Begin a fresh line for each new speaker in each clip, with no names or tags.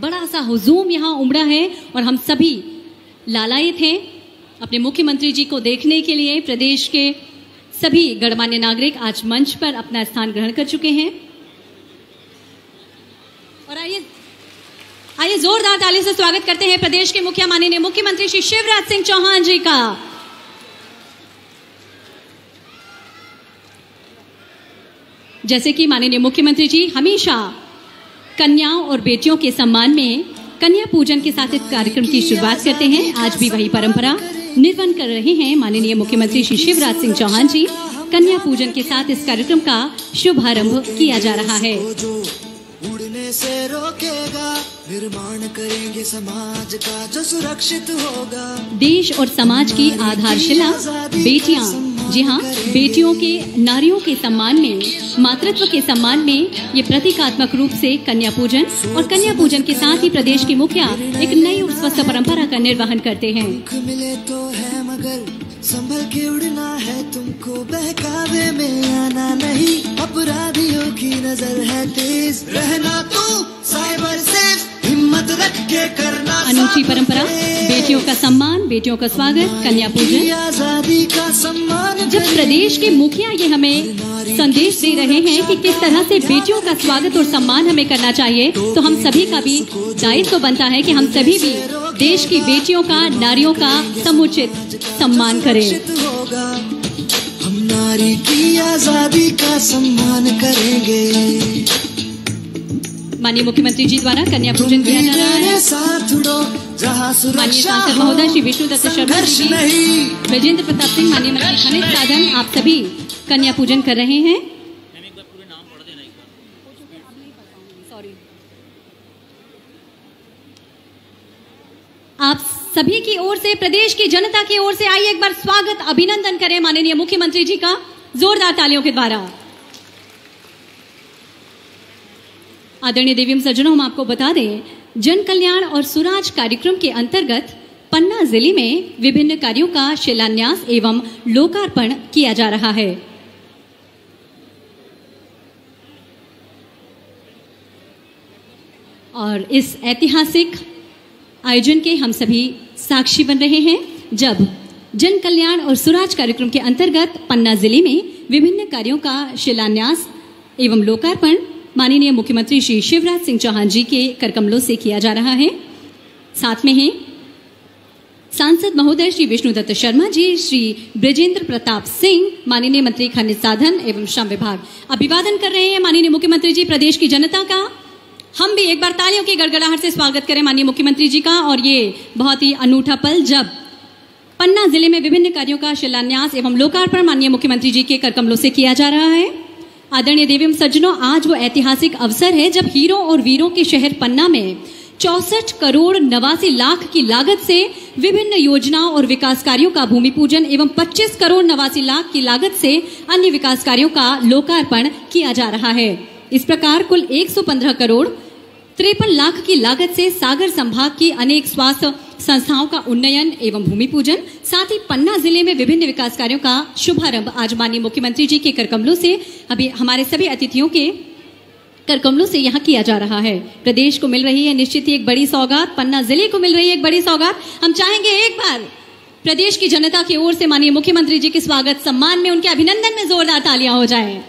बड़ा सा हुजूम यहाँ उमड़ा है और हम सभी लालायित हैं। अपने मुख्यमंत्री जी को देखने के लिए प्रदेश के सभी गणमान्य नागरिक आज मंच पर अपना स्थान ग्रहण कर चुके हैं। और आइए आइए जोरदार ताली से स्वागत करते हैं प्रदेश के मुख्य माननीय मुख्यमंत्री श्री शिवराज सिंह चौहान जी का। जैसे कि माननीय मुख्यमंत्री जी, हमेशा कन्याओं और बेटियों के सम्मान में कन्या पूजन के साथ इस कार्यक्रम की शुरुआत करते हैं। आज भी वही परंपरा निर्वहन कर रहे हैं माननीय मुख्यमंत्री श्री शिवराज सिंह चौहान जी। कन्या पूजन के साथ इस कार्यक्रम का शुभारंभ किया जा रहा है।
उड़ने से रोकेगा निर्माण करेंगे समाज का जो सुरक्षित होगा।
देश और समाज की आधारशिला बेटियाँ जी हाँ बेटियों के, नारियों के सम्मान में, मातृत्व के सम्मान में ये प्रतीकात्मक रूप से कन्या पूजन और कन्या पूजन के साथ ही प्रदेश की मुखिया एक नई और स्वस्थ परंपरा का निर्वहन करते हैं।
तो संभल के उड़ना है तुमको, बहकावे में आना नहीं। अपराधियों की नज़र है तेज। रहना तू, साइबर से हिम्मत रख के करना
अनूठी परंपरा, बेटियों का सम्मान, बेटियों का स्वागत, कन्या पूजन।
आज़ादी का सम्मान
जब प्रदेश के मुखिया ये हमें संदेश दे रहे हैं कि किस तरह से बेटियों का स्वागत और सम्मान हमें करना चाहिए तो हम सभी का भी दायित्व बनता है कि हम सभी भी देश की बेटियों का, नारियों का समुचित सम्मान करें।
हम नारी की आज़ादी का
माननीय मुख्यमंत्री जी द्वारा कन्या पूजन किया जा रहा है। माननीय सांसद महोदय श्री विष्णु दत्त शर्मा जी ब्रजेंद्र प्रताप सिंह माननीय मंत्री खनिज साधन आप सभी कन्या पूजन कर रहे हैं। आप सभी की ओर से प्रदेश की जनता की ओर से आइए एक बार स्वागत अभिनंदन करें माननीय मुख्यमंत्री जी का जोरदार तालियों के द्वारा। आदरणीय देवी सज्जनों, हम आपको बता दें जन कल्याण और सुराज कार्यक्रम के अंतर्गत पन्ना ज़िले में विभिन्न कार्यों का शिलान्यास एवं लोकार्पण किया जा रहा है। और इस ऐतिहासिक आयोजन के हम सभी साक्षी बन रहे हैं, जब जन कल्याण और सुराज कार्यक्रम के अंतर्गत पन्ना ज़िले में विभिन्न कार्यों का शिलान्यास एवं लोकार्पण माननीय मुख्यमंत्री श्री शिवराज सिंह चौहान जी के करकमलों से किया जा रहा है। साथ में हैं सांसद महोदय श्री विष्णुदत्त शर्मा जी, श्री ब्रजेंद्र प्रताप सिंह, माननीय मंत्री खनिज साधन एवं श्रम विभाग। अभिवादन कर रहे हैं माननीय मुख्यमंत्री जी, प्रदेश की जनता का। हम भी एक बार तालियों की गड़गड़ाहट से स्वागत करें माननीय मुख्यमंत्री जी का, और ये बहुत ही अनूठा पल जब पन्ना ज़िले में विभिन्न कार्यों का शिलान्यास एवं लोकार्पण माननीय मुख्यमंत्री जी के करकमलों से किया जा रहा है। आदरणीय देवी सज्जनों, आज वो ऐतिहासिक अवसर है जब हीरो और वीरों के शहर पन्ना में चौसठ करोड़ नवासी लाख की लागत से विभिन्न योजनाओं और विकास कार्यों का भूमि पूजन एवं 25 करोड़ नवासी लाख की लागत से अन्य विकास कार्यों का लोकार्पण किया जा रहा है। इस प्रकार कुल 115 करोड़ तिरपन लाख की लागत से सागर संभाग की अनेक स्वास्थ्य संस्थाओं का उन्नयन एवं भूमि पूजन, साथ ही पन्ना ज़िले में विभिन्न विकास कार्यों का शुभारंभ आज माननीय मुख्यमंत्री जी के करकमलों से, अभी हमारे सभी अतिथियों के करकमलों से यहाँ किया जा रहा है। प्रदेश को मिल रही है निश्चित ही एक बड़ी सौगात, पन्ना ज़िले को मिल रही है एक बड़ी सौगात। हम चाहेंगे एक बार प्रदेश की जनता की ओर से माननीय मुख्यमंत्री जी के स्वागत, सम्मान में उनके अभिनंदन में जोरदार तालियाँ हो जाए।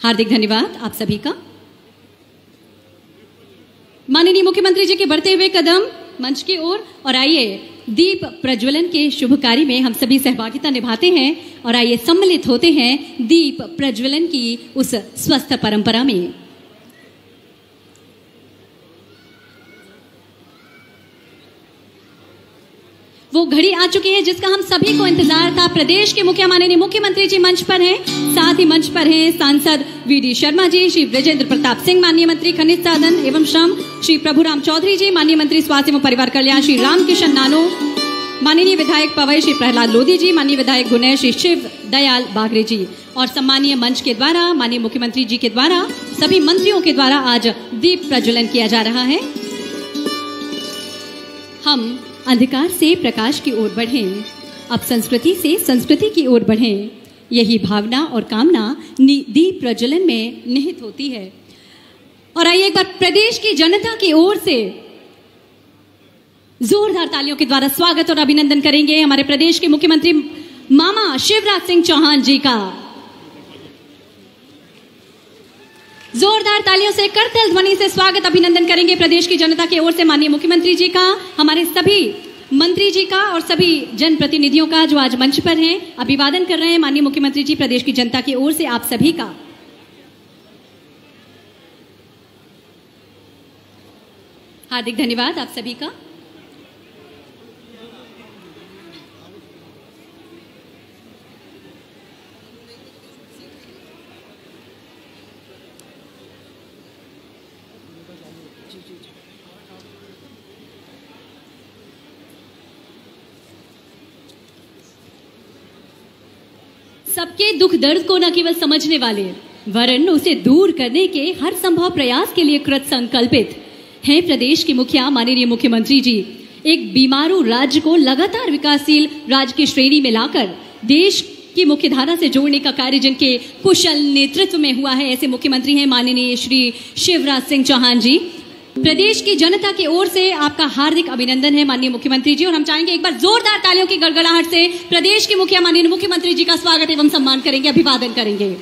हार्दिक धन्यवाद आप सभी का। माननीय मुख्यमंत्री जी के बढ़ते हुए कदम मंच की ओर। और आइए, दीप प्रज्वलन के शुभ कार्य में हम सभी सहभागिता निभाते हैं और आइए सम्मिलित होते हैं दीप प्रज्वलन की उस स्वस्थ परंपरा में। वो घड़ी आ चुकी है जिसका हम सभी को इंतज़ार था। प्रदेश के मुख्य माननीय मुख्यमंत्री जी मंच पर हैं, साथ ही मंच पर हैं सांसद वी डी शर्मा जी, श्री ब्रजेंद्र प्रताप सिंह, माननीय मंत्री खनिज साधन एवं श्रम, श्री प्रभुराम चौधरी जी, माननीय मंत्री स्वास्थ्य एवं परिवार कल्याण, श्री रामकिशन नानो, माननीय विधायक पवई, श्री प्रहलाद लोधी जी, माननीय विधायक गुनय श्री शिव दयाल बागरे जी और सम्मानीय मंच के द्वारा, माननीय मुख्यमंत्री जी के द्वारा, सभी मंत्रियों के द्वारा आज दीप प्रज्वलन किया जा रहा है। हम अंधकार से प्रकाश की ओर बढ़ें। अब संस्कृति से संस्कृति की ओर बढ़ें। यही भावना और कामना दीप प्रज्वलन में निहित होती है। और आइए एक बार प्रदेश की जनता की ओर से जोरदार तालियों के द्वारा स्वागत और अभिनंदन करेंगे हमारे प्रदेश के मुख्यमंत्री मामा शिवराज सिंह चौहान जी का। जोरदार तालियों से करतल ध्वनि से स्वागत अभिनंदन करेंगे प्रदेश की जनता की ओर से माननीय मुख्यमंत्री जी का, हमारे सभी मंत्री जी का और सभी जनप्रतिनिधियों का जो आज मंच पर हैं, अभिवादन कर रहे हैं माननीय मुख्यमंत्री जी, प्रदेश की जनता की ओर से आप सभी का। हार्दिक धन्यवाद आप सभी का। सबके दुख दर्द को न केवल समझने वाले, वरन उसे दूर करने के हर संभव प्रयास के लिए कृत संकल्पित। हैं प्रदेश के मुखिया, माननीय मुख्यमंत्री जी, एक बीमारू राज्य को लगातार विकासशील राज्य की श्रेणी में लाकर देश की मुख्य धारा से जोड़ने का कार्य जिनके कुशल नेतृत्व में हुआ है, ऐसे मुख्यमंत्री हैं माननीय श्री शिवराज सिंह चौहान जी। प्रदेश की जनता की ओर से आपका हार्दिक अभिनंदन है, माननीय मुख्यमंत्री जी, और हम चाहेंगे एक बार जोरदार तालियों की गड़गड़ाहट से प्रदेश के मुखिया, माननीय मुख्यमंत्री जी का स्वागत एवं सम्मान करेंगे, अभिवादन करेंगे।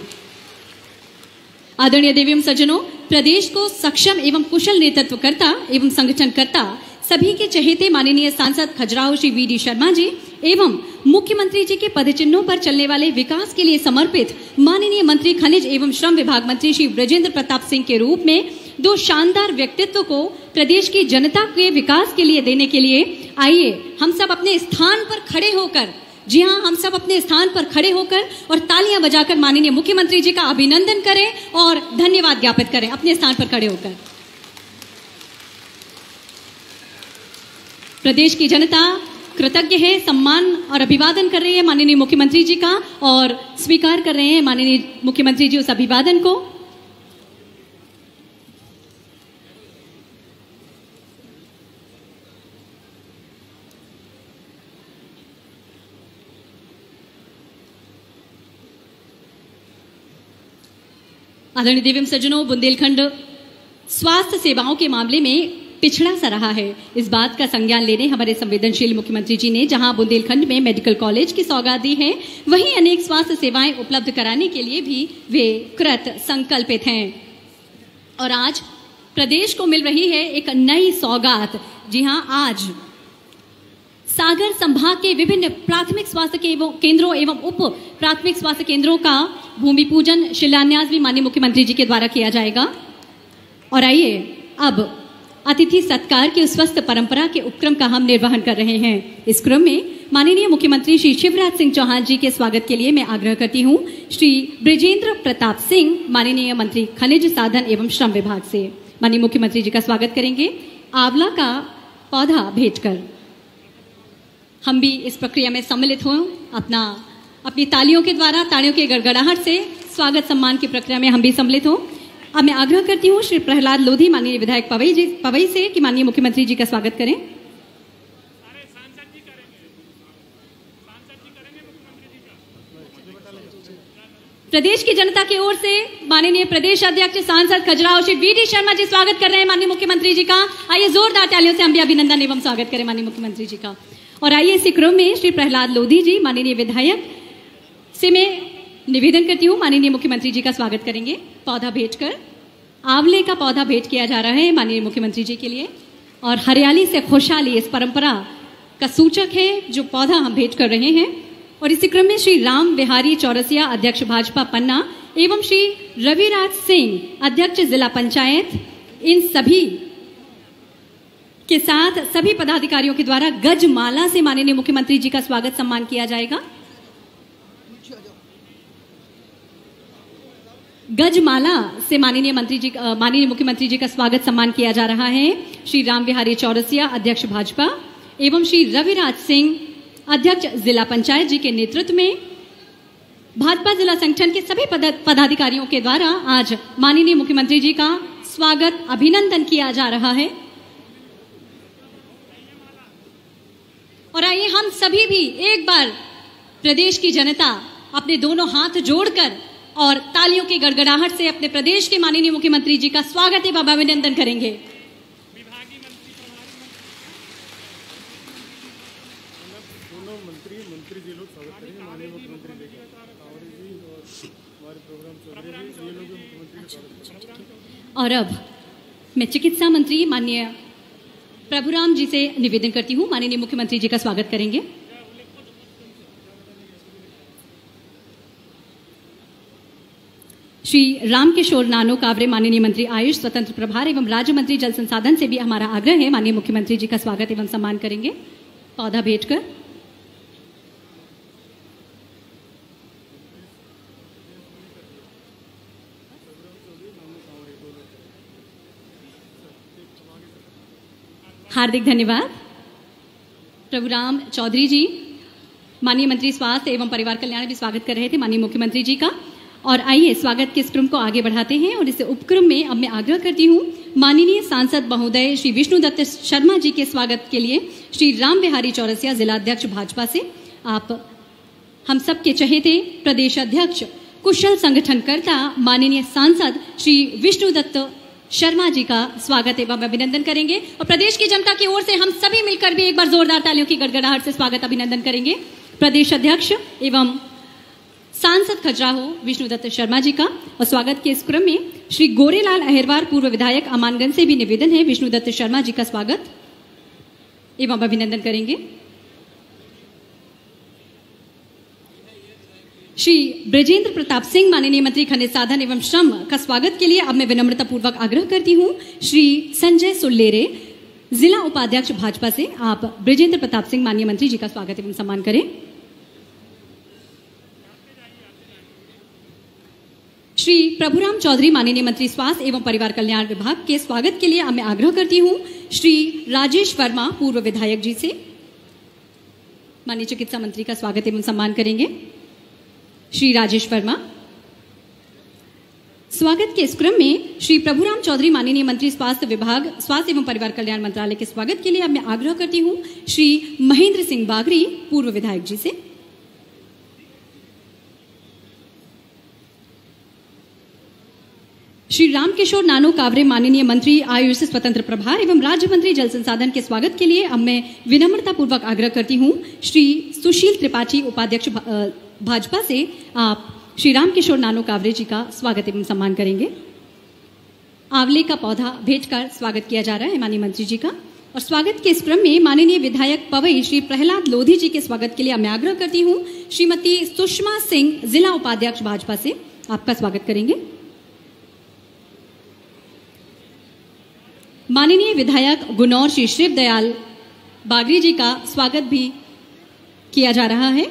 आदरणीय देवी सज्जनों, प्रदेश को सक्षम एवं कुशल नेतृत्वकर्ता एवं संगठनकर्ता सभी के चहेते माननीय सांसद खजुराहो श्री वी डी शर्मा जी एवं मुख्यमंत्री जी के पदचिन्हों पर चलने वाले विकास के लिए समर्पित माननीय मंत्री खनिज एवं श्रम विभाग मंत्री श्री ब्रजेंद्र प्रताप सिंह के रूप में दो शानदार व्यक्तित्व को प्रदेश की जनता के विकास के लिए देने के लिए आइए हम सब अपने स्थान पर खड़े होकर, जी हाँ हम सब अपने स्थान पर खड़े होकर और तालियाँ बजाकर माननीय मुख्यमंत्री जी का अभिनंदन करें और धन्यवाद ज्ञापित करें, अपने स्थान पर खड़े होकर। प्रदेश की जनता कृतज्ञ है, सम्मान और अभिवादन कर रही है माननीय मुख्यमंत्री जी का और स्वीकार कर रहे हैं माननीय मुख्यमंत्री जी उस अभिवादन को। आदरणीय देवी सज्जनों, बुंदेलखंड, स्वास्थ्य सेवाओं के मामले में पिछड़ा सा रहा है। इस बात का संज्ञान लेने हमारे संवेदनशील मुख्यमंत्री जी ने, जहाँ बुंदेलखंड में मेडिकल कॉलेज की सौगात दी है, वहीं अनेक स्वास्थ्य सेवाएँ उपलब्ध कराने के लिए भी वे कृत संकल्पित हैं। और आज प्रदेश को मिल रही है एक नई सौगात। जी हाँ आज सागर संभाग के विभिन्न प्राथमिक स्वास्थ्य केंद्रों एवं उप प्राथमिक स्वास्थ्य केंद्रों का भूमि पूजन, शिलान्यास भी माननीय मुख्यमंत्री जी के द्वारा किया जाएगा। और आइए, अब अतिथि सत्कार की स्वस्थ परंपरा के उपक्रम का हम निर्वहन कर रहे हैं। इस क्रम में माननीय मुख्यमंत्री श्री शिवराज सिंह चौहान जी के स्वागत के लिए मैं आग्रह करती हूँ श्री ब्रिजेंद्र प्रताप सिंह, माननीय मंत्री खनिज साधन एवं श्रम विभाग से। माननीय मुख्यमंत्री जी का स्वागत करेंगे। आंवला का पौधा भेंट कर हम भी इस प्रक्रिया में सम्मिलित हों। अपना अपनी तालियों के द्वारा तालियों के गड़गड़ाहट से स्वागत सम्मान की प्रक्रिया में हम भी सम्मिलित हों। अब मैं आग्रह करती हूँ श्री प्रहलाद लोधी माननीय विधायक पवई जी पवई से कि माननीय मुख्यमंत्री जी का स्वागत करें। प्रदेश की जनता की ओर से माननीय प्रदेश अध्यक्ष सांसद खजुराहो श्री बी डी शर्मा जी स्वागत कर रहे हैं माननीय मुख्यमंत्री जी का। आइए जोरदार तालियों से हम भी अभिनंदन एवं स्वागत करें माननीय मुख्यमंत्री जी का। और आइए इसी क्रम में श्री प्रहलाद लोधी जी, माननीय विधायक से मैं निवेदन करती हूँ, माननीय मुख्यमंत्री जी का स्वागत करेंगे। पौधा भेंट कर, आंवले का पौधा भेंट किया जा रहा है माननीय मुख्यमंत्री जी के लिए और हरियाली से खुशहाली, इस परंपरा का सूचक है जो पौधा हम भेंट कर रहे हैं। और इसी क्रम में श्री राम बिहारी चौरसिया, अध्यक्ष भाजपा पन्ना, एवं श्री रविराज सिंह, अध्यक्ष जिला पंचायत, इन सभी के साथ सभी पदाधिकारियों के द्वारा गजमाला से माननीय मुख्यमंत्री जी का स्वागत सम्मान किया जाएगा। गजमाला से माननीय मंत्री जी माननीय मुख्यमंत्री जी का स्वागत सम्मान किया जा रहा है। श्री राम बिहारी चौरसिया, अध्यक्ष भाजपा, एवं श्री रविराज सिंह, अध्यक्ष जिला पंचायत जी के नेतृत्व में भाजपा जिला संगठन के सभी पदाधिकारियों के द्वारा आज माननीय मुख्यमंत्री जी का स्वागत, अभिनंदन किया जा रहा है। और आइए हम सभी भी एक बार प्रदेश की जनता अपने दोनों हाथ जोड़कर और तालियों की गड़गड़ाहट से अपने प्रदेश के माननीय मुख्यमंत्री जी का स्वागत एवं अभिनंदन करेंगे।
और
अब मैं चिकित्सा मंत्री माननीय प्रभुराम जी से निवेदन करती हूँ। माननीय मुख्यमंत्री जी का स्वागत करेंगे। श्री रामकिशोर नानो कावरे माननीय मंत्री आयुष, स्वतंत्र प्रभार एवं राज्य मंत्री जल संसाधन से भी हमारा आग्रह है। माननीय मुख्यमंत्री जी का स्वागत एवं सम्मान करेंगे। पौधा भेंट कर हार्दिक धन्यवाद। प्रभुराम चौधरी जी, माननीय मंत्री स्वास्थ्य एवं परिवार कल्याण भी स्वागत कर रहे थे माननीय मुख्यमंत्री जी का। और आइए, स्वागत के इस क्रम को आगे बढ़ाते हैं और इस उपक्रम में अब मैं आग्रह करती हूँ, माननीय सांसद महोदय श्री विष्णुदत्त शर्मा जी के स्वागत के लिए श्री राम बिहारी चौरसिया जिलाध्यक्ष भाजपा से आप हम सबके चहेते प्रदेश अध्यक्ष, कुशल संगठनकर्ता माननीय सांसद श्री विष्णुदत्त शर्मा जी का स्वागत एवं अभिनंदन करेंगे। और प्रदेश की जनता की ओर से हम सभी मिलकर भी एक बार जोरदार तालियों की गड़गड़ाहट से स्वागत अभिनंदन करेंगे। प्रदेश अध्यक्ष एवं सांसद खजुराहो विष्णुदत्त शर्मा जी का और स्वागत के इस क्रम में श्री गोरेलाल अहिरवार, पूर्व विधायक अमानगंज से भी निवेदन है विष्णुदत्त शर्मा जी का स्वागत एवं अभिनंदन करेंगे। श्री ब्रजेंद्र प्रताप सिंह, माननीय मंत्री खनिज साधन एवं श्रम का स्वागत के लिए अब मैं विनम्रता पूर्वक आग्रह करती हूँ। श्री संजय सुल्लेरे, जिला उपाध्यक्ष भाजपा से आप ब्रजेंद्र प्रताप सिंह, माननीय मंत्री जी का स्वागत एवं सम्मान करें। श्री प्रभुराम चौधरी, माननीय मंत्री स्वास्थ्य एवं परिवार कल्याण विभाग के स्वागत के लिए अब मैं आग्रह करती हूँ। श्री राजेश वर्मा, पूर्व विधायक जी से माननीय चिकित्सा मंत्री का स्वागत एवं सम्मान करेंगे। श्री राजेश वर्मा। स्वागत के इस क्रम में श्री प्रभुराम चौधरी, माननीय मंत्री स्वास्थ्य विभाग, स्वास्थ्य एवं परिवार कल्याण मंत्रालय के स्वागत के लिए अब मैं आग्रह करती हूँ श्री महेंद्र सिंह बागरी, पूर्व विधायक जी से। श्री रामकिशोर नानो कावरे, माननीय मंत्री, आयुष स्वतंत्र प्रभार एवं राज्य मंत्री जल संसाधन के स्वागत के लिए अब मैं विनम्रता पूर्वक आग्रह करती हूँ श्री सुशील त्रिपाठी उपाध्यक्ष भाजपा से आप श्री रामकिशोर नानो कावरे जी का स्वागत एवं सम्मान करेंगे। आंवले का पौधा भेंट कर स्वागत किया जा रहा है माननीय मंत्री जी का। और स्वागत के इस क्रम में माननीय विधायक पवई श्री प्रहलाद लोधी जी के स्वागत के लिए मैं आग्रह करती हूँ, श्रीमती सुषमा सिंह, जिला उपाध्यक्ष भाजपा से आपका स्वागत करेंगे। माननीय विधायक गुनौर श्री शिव दयाल बागरी जी का स्वागत भी किया जा रहा है।